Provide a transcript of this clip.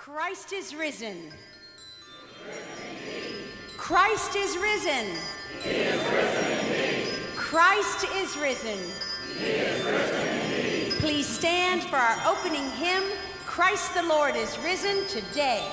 Christ is risen. Christ is risen. Christ is risen. Please stand for our opening hymn, Christ the Lord is risen today.